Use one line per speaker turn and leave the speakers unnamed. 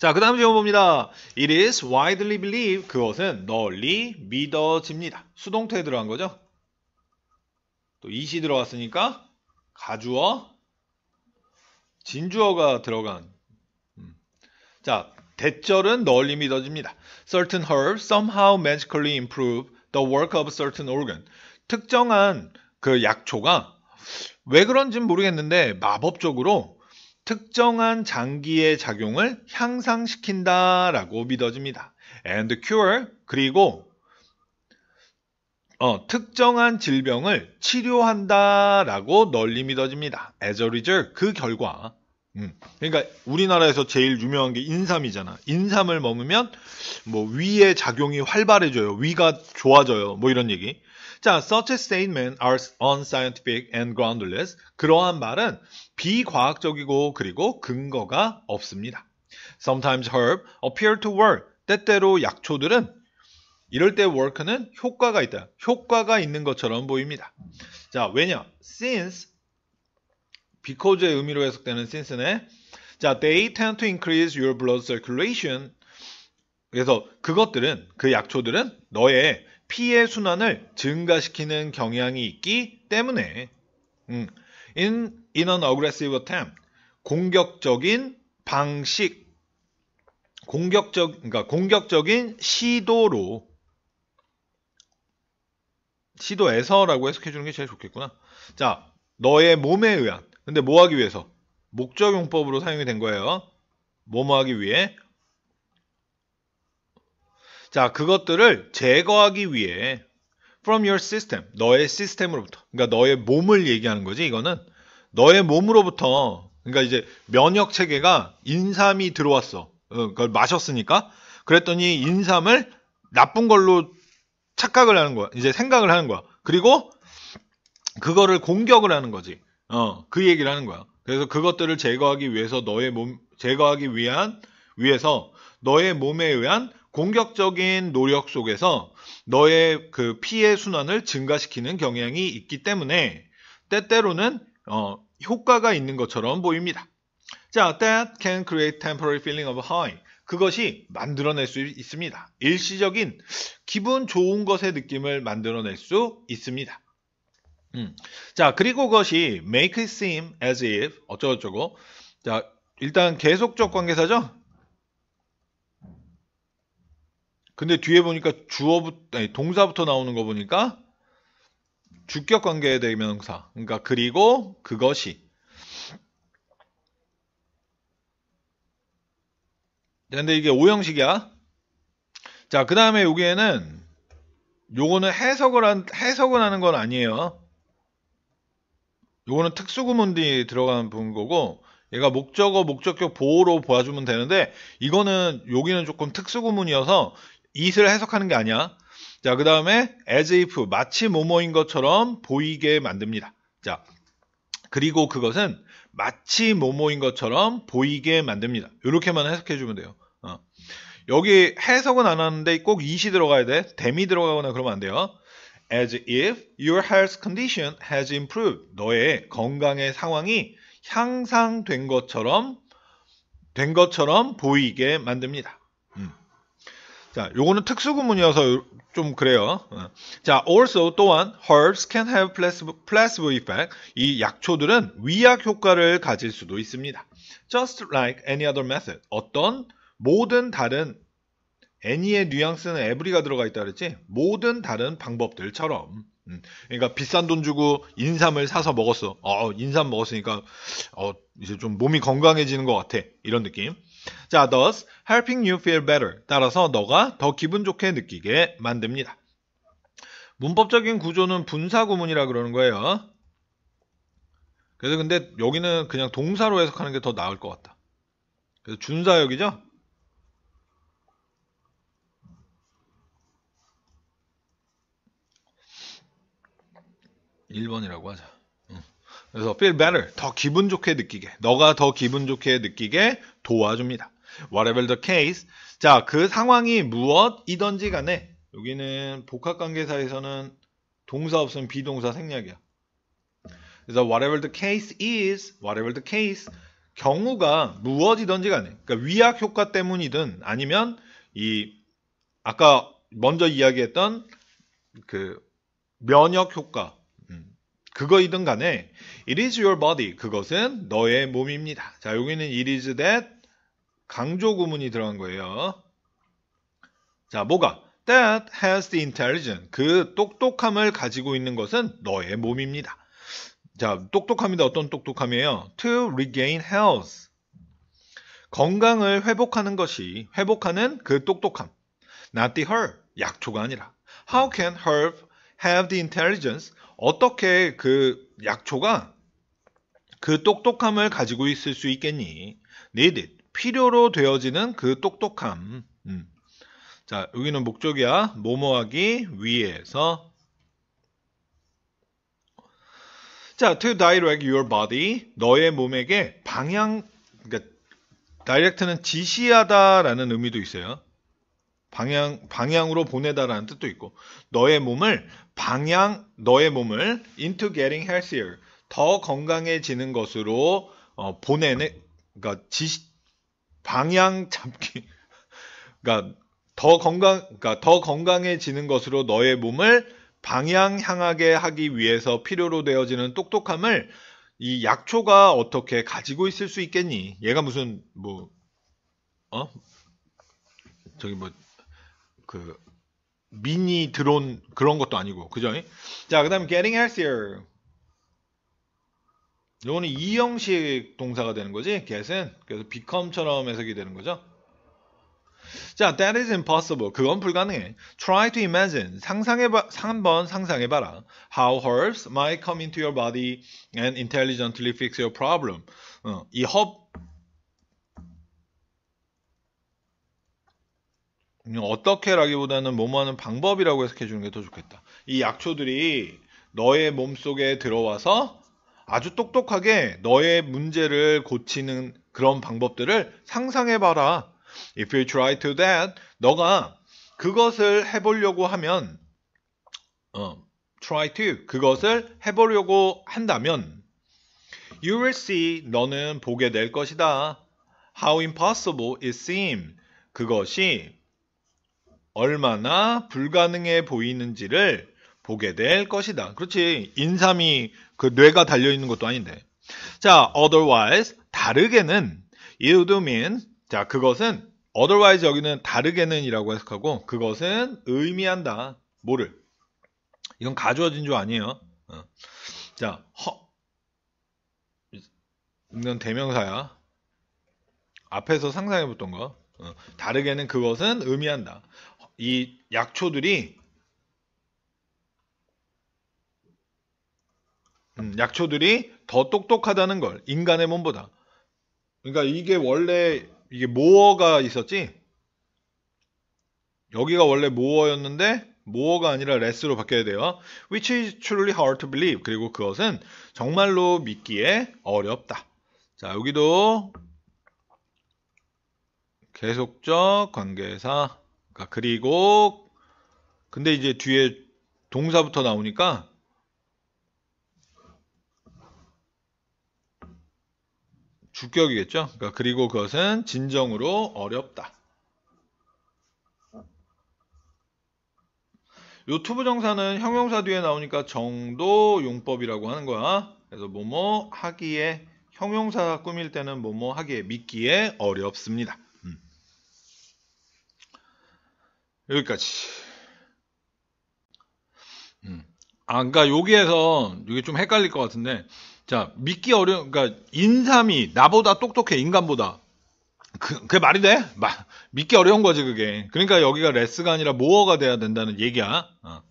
자, 그 다음 질문 봅니다. It is widely believed. 그것은 널리 믿어집니다. 수동태에 들어간 거죠? 또 it이 들어갔으니까 가주어, 진주어가 들어간. 음. 자, 대절은 널리 믿어집니다. Certain herbs somehow magically improve the work of certain organ. 특정한 그 약초가 왜 그런지는 모르겠는데 마법적으로 특정한 장기의 작용을 향상시킨다라고 믿어집니다. And cure 그리고 어, 특정한 질병을 치료한다라고 널리 믿어집니다. As a result 그 결과 음, 그러니까 우리나라에서 제일 유명한 게 인삼이잖아. 인삼을 먹으면 뭐 위의 작용이 활발해져요. 위가 좋아져요. 뭐 이런 얘기. 자, such statements are unscientific and groundless. 그러한 말은 비과학적이고 그리고 근거가 없습니다. Sometimes herb appear to work. 때때로 약초들은 이럴 때 work는 효과가 있다. 효과가 있는 것처럼 보입니다. 자, 왜냐? since because의 의미로 해석되는 since네. 자, they tend to increase your blood circulation. 그래서 그것들은 그 약초들은 너의 피의 순환을 증가시키는 경향이 있기 때문에 음, in, in an aggressive attempt 공격적인 방식 공격적 그러니까 공격적인 시도로 시도에서라고 해석해 주는 게 제일 좋겠구나. 자, 너의 몸에 의한 근데 뭐 하기 위해서? 목적용법으로 사용이 된 거예요. 뭐뭐 하기 위해? 자, 그것들을 제거하기 위해 from your system, 너의 시스템으로부터. 그러니까 너의 몸을 얘기하는 거지, 이거는. 너의 몸으로부터 그러니까 이제 면역 체계가 인삼이 들어왔어. 어, 그걸 마셨으니까. 그랬더니 인삼을 나쁜 걸로 착각을 하는 거야. 이제 생각을 하는 거야. 그리고 그거를 공격을 하는 거지. 어, 그 얘기를 하는 거야. 그래서 그것들을 제거하기 위해서 너의 몸, 제거하기 위한, 위해서 너의 몸에 의한 공격적인 노력 속에서 너의 그 피해 순환을 증가시키는 경향이 있기 때문에 때때로는 어, 효과가 있는 것처럼 보입니다. 자, that can create temporary feeling of high. 그것이 만들어낼 수 있습니다. 일시적인 기분 좋은 것의 느낌을 만들어낼 수 있습니다. 음. 자, 그리고 그것이 make it seem as if 어쩌고저쩌고. 자, 일단 계속적 관계사죠? 근데 뒤에 보니까 주어부터, 아니, 동사부터 나오는 거 보니까 주격 관계의 대명사. 그러니까 그리고 그것이. 근데 이게 오형식이야. 자, 그 다음에 여기에는 요거는 해석을 한, 해석을 하는 건 아니에요. 요거는 특수구문들이 들어가는 부분 거고 얘가 목적어 목적격 보호로 보아주면 되는데 이거는 여기는 조금 특수구문이어서 it을 해석하는 게 아니야. 자, 그 다음에 as if 마치 뭐뭐인 것처럼 보이게 만듭니다. 자, 그리고 그것은 마치 뭐뭐인 것처럼 보이게 만듭니다. 이렇게만 해석해 주면 돼요. 어. 여기 해석은 안 하는데 꼭 it이 들어가야 돼. 댐이 들어가거나 그러면 안 돼요. as if your health condition has improved. 너의 건강의 상황이 향상된 것처럼 된 것처럼 보이게 만듭니다. 음. 자, 요거는 특수 구문이어서 좀 그래요. 어. 자, also 또한 herbs can have placebo effect. 이 약초들은 위약 효과를 가질 수도 있습니다. Just like any other method. 어떤 모든 다른 any의 뉘앙스는 every가 들어가 있다 그랬지? 모든 다른 방법들처럼. 음, 그러니까 비싼 돈 주고 인삼을 사서 먹었어. 어, 인삼 먹었으니까 어, 이제 좀 몸이 건강해지는 것 같아. 이런 느낌. 자, thus helping you feel better. 따라서 너가 더 기분 좋게 느끼게 만듭니다. 문법적인 구조는 분사 구문이라 그러는 거예요. 그래서 근데 여기는 그냥 동사로 해석하는 게 더 나을 것 같다. 그래서 준사역이죠? 1번이라고 하자. 그래서 feel better, 더 기분 좋게 느끼게, 너가 더 기분 좋게 느끼게 도와줍니다. Whatever the case, 자, 그 상황이 무엇이든지 간에 여기는 복합관계사에서는 동사 없으면 비동사 생략이야. 그래서 whatever the case is, whatever the case, 경우가 무엇이든지 간에 그러니까 위약 효과 때문이든 아니면 이 아까 먼저 이야기했던 그 면역 효과 음, 그거이든 간에 it is your body. 그것은 너의 몸입니다. 자 여기는 it is that. 강조 구문이 들어간 거예요. 자 뭐가? That has the intelligence. 그 똑똑함을 가지고 있는 것은 너의 몸입니다. 자 똑똑함이다. 어떤 똑똑함이에요? to regain health. 건강을 회복하는 것이 회복하는 그 똑똑함. Not the herb 약초가 아니라. How can herb have the intelligence 어떻게 그 약초가 그 똑똑함을 가지고 있을 수 있겠니? needed 필요로 되어지는 그 똑똑함. 음. 자 여기는 목적이야. 뭐뭐하기 위해서. 자 to direct your body 너의 몸에게 방향 그러니까 direct는 지시하다라는 의미도 있어요. 방향 방향으로 보내다라는 뜻도 있고 너의 몸을 방향 너의 몸을 into getting healthier 더 건강해지는 것으로 어, 보내는 그러니까 지시 방향 잡기 그러니까 더 건강 그러니까 더 건강해지는 것으로 너의 몸을 방향 향하게 하기 위해서 필요로 되어지는 똑똑함을 이 약초가 어떻게 가지고 있을 수 있겠니? 얘가 무슨 뭐 어? 저기 뭐 그 미니 드론 그런 것도 아니고 그죠? 자, 그다음 getting healthier. 요거는 이형식 동사가 되는 거지. get은 그래서 become처럼 해석이 되는 거죠. 자, that is impossible. 그건 불가능해. Try to imagine. 상상해봐, 한번 상상해봐라. How herbs might come into your body and intelligently fix your problem. 어, 이 허브 어떻게라기보다는 뭐뭐하는 방법이라고 해석해 주는 게 더 좋겠다. 이 약초들이 너의 몸 속에 들어와서 아주 똑똑하게 너의 문제를 고치는 그런 방법들을 상상해 봐라. If you try to that, 너가 그것을 해보려고 하면, 어, try to, 그것을 해보려고 한다면, you will see, 너는 보게 될 것이다. How impossible it seems. 그것이 얼마나 불가능해 보이는지를 보게 될 것이다. 그렇지. 인삼이 그 뇌가 달려있는 것도 아닌데. 자, otherwise, 다르게는, it would mean, 자, 그것은 otherwise 여기는 다르게는 이라고 해석하고 그것은 의미한다. 뭐를? 이건 가주어진 줄 아니에요. 어. 자, 허 이건 대명사야. 앞에서 상상해봤던 거. 어. 다르게는 그것은 의미한다. 이 약초들이 음, 약초들이 더 똑똑하다는 걸 인간의 몸보다. 그러니까 이게 원래 이게 모어가 있었지. 여기가 원래 모어였는데 모어가 아니라 레스로 바뀌어야 돼요. Which is truly hard to believe. 그리고 그것은 정말로 믿기에 어렵다. 자, 여기도 계속적 관계사. 그러니까 그리고 근데 이제 뒤에 동사부터 나오니까 주격이겠죠. 그러니까 그리고 그것은 진정으로 어렵다. 요 투부 정사는 형용사 뒤에 나오니까 정도 용법이라고 하는 거야. 그래서 뭐뭐 하기에 형용사 꾸밀 때는 뭐뭐 하기에 믿기에 어렵습니다. 음. 여기까지. 음. 아, 그러니까 여기에서 이게 좀 헷갈릴 것 같은데 자, 믿기 어려운, 그러니까 인삼이 나보다 똑똑해, 인간보다. 그, 그게 말이 돼? 마, 믿기 어려운 거지, 그게. 그러니까 여기가 레스가 아니라 모어가 돼야 된다는 얘기야. 어.